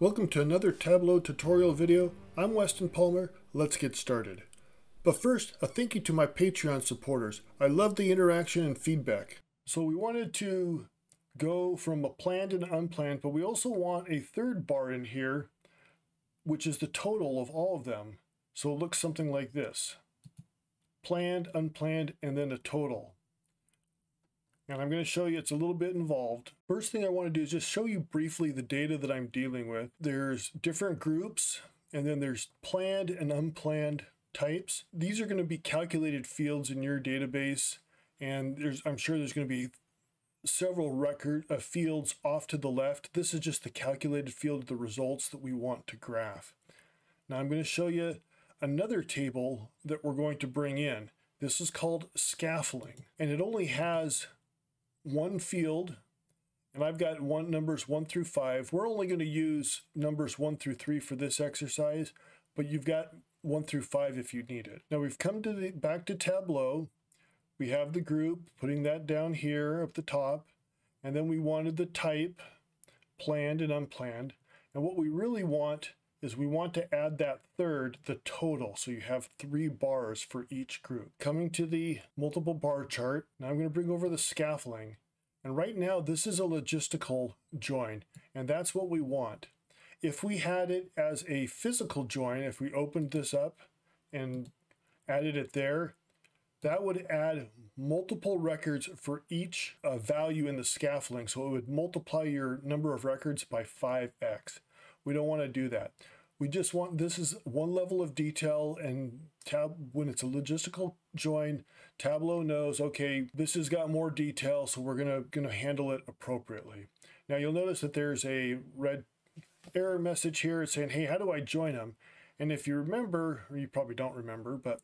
Welcome to another Tableau tutorial video. I'm Weston Palmer. Let's get started. But first, a thank you to my Patreon supporters. I love the interaction and feedback. So we wanted to go from a planned and unplanned, but we also want a third bar in here, which is the total of all of them. So it looks something like this. Planned, unplanned, and then a total. And I'm going to show you it's a little bit involved. First thing I want to do is just show you briefly the data that I'm dealing with. There's different groups, and then there's planned and unplanned types. These are going to be calculated fields in your database, and there's I'm sure there's going to be several record uh, fields off to the left. This is just the calculated field of the results that we want to graph. Now I'm going to show you another table that we're going to bring in. This is called scaffolding, and it only has one field, and I've got one numbers one through five. We're only going to use numbers one through three for this exercise, but you've got one through five if you need it. Now we've come to the back to Tableau. We have the group, putting that down here up the top, and then we wanted the type, planned and unplanned. And what we really want is we want to add that third, the total. So you have three bars for each group. Coming to the multiple bar chart, now I'm going to bring over the scaffolding. And right now, this is a logistical join, and that's what we want. If we had it as a physical join, if we opened this up and added it there, that would add multiple records for each uh, value in the scaffolding. So it would multiply your number of records by 5x. We don't want to do that. We just want, this is one level of detail and tab when it's a logistical join, Tableau knows, okay, this has got more detail, so we're gonna, gonna handle it appropriately. Now you'll notice that there's a red error message here saying, hey, how do I join them? And if you remember, or you probably don't remember, but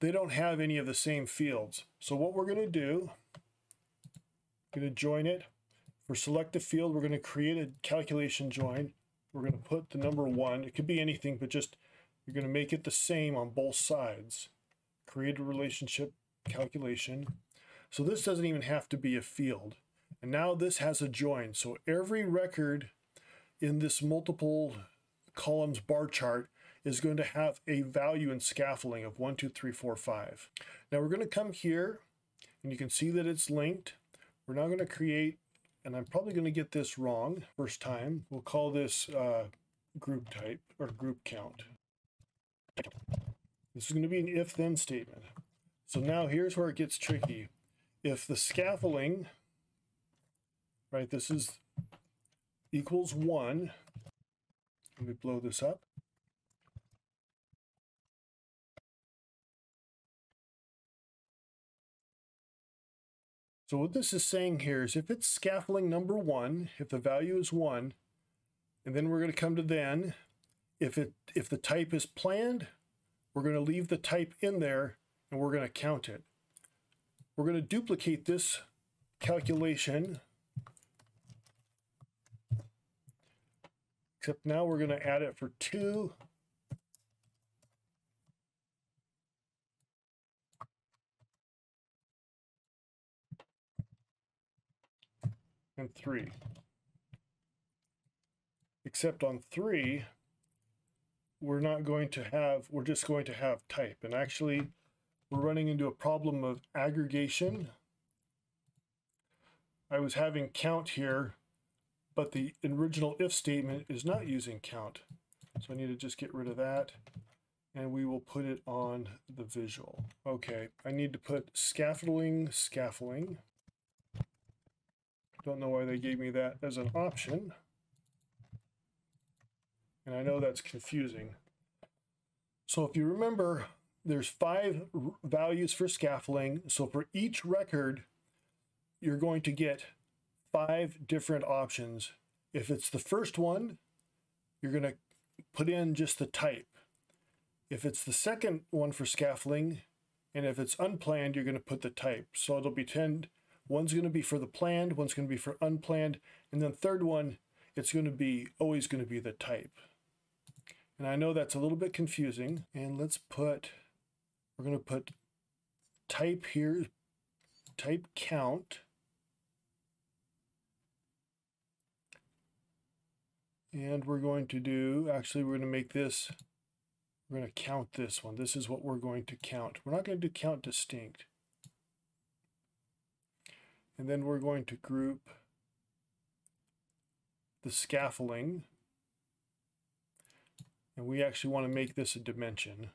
they don't have any of the same fields. So what we're gonna do, gonna join it. For select a field, we're gonna create a calculation join. We're going to put the number one. It could be anything, but just you're going to make it the same on both sides. Create a relationship calculation. So this doesn't even have to be a field. And now this has a join. So every record in this multiple columns bar chart is going to have a value in scaffolding of 1, 2, 3, 4, 5. Now we're going to come here and you can see that it's linked. We're now going to create and I'm probably going to get this wrong first time. We'll call this uh, group type or group count. This is going to be an if-then statement. So now here's where it gets tricky. If the scaffolding, right, this is equals 1, let me blow this up. So what this is saying here is if it's scaffolding number one, if the value is one, and then we're going to come to then, if it if the type is planned, we're going to leave the type in there and we're going to count it. We're going to duplicate this calculation, except now we're going to add it for two and 3. Except on 3, we're not going to have, we're just going to have type. And actually, we're running into a problem of aggregation. I was having count here, but the original if statement is not using count. So I need to just get rid of that and we will put it on the visual. Okay, I need to put scaffolding, scaffolding. Don't know why they gave me that as an option. And I know that's confusing. So if you remember, there's five values for scaffolding. So for each record, you're going to get five different options. If it's the first one, you're going to put in just the type. If it's the second one for scaffolding, and if it's unplanned, you're going to put the type. So it'll be 10, One's going to be for the planned, one's going to be for unplanned, and then third one, it's going to be always going to be the type. And I know that's a little bit confusing. And let's put, we're going to put type here, type count. And we're going to do, actually we're going to make this, we're going to count this one. This is what we're going to count. We're not going to do count distinct. And then we're going to group the scaffolding. And we actually want to make this a dimension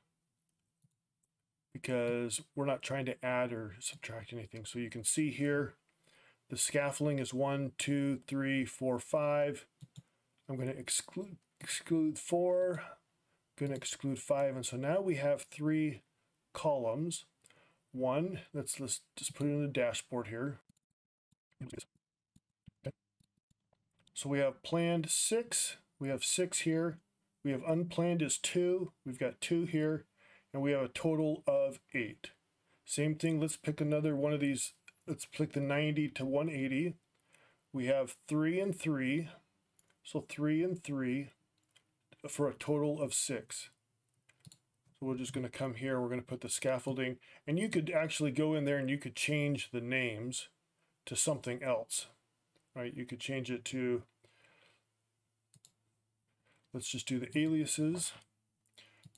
because we're not trying to add or subtract anything. So you can see here, the scaffolding is one, two, three, four, five. I'm going to exclude, exclude four, going to exclude five. And so now we have three columns. One, let's, let's just put it in the dashboard here. So we have planned six, we have six here. We have unplanned is two, we've got two here, and we have a total of eight. Same thing, let's pick another one of these. Let's pick the 90 to 180. We have three and three, so three and three for a total of six. So we're just going to come here, we're going to put the scaffolding, and you could actually go in there and you could change the names to something else, right? You could change it to, let's just do the aliases.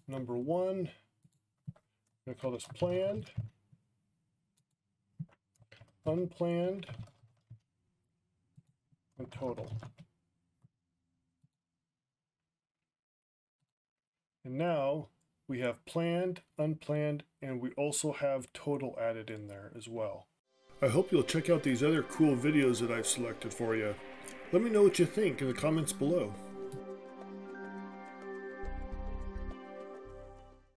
Number one, I'm to call this planned, unplanned, and total. And now we have planned, unplanned, and we also have total added in there as well. I hope you'll check out these other cool videos that I've selected for you. Let me know what you think in the comments below.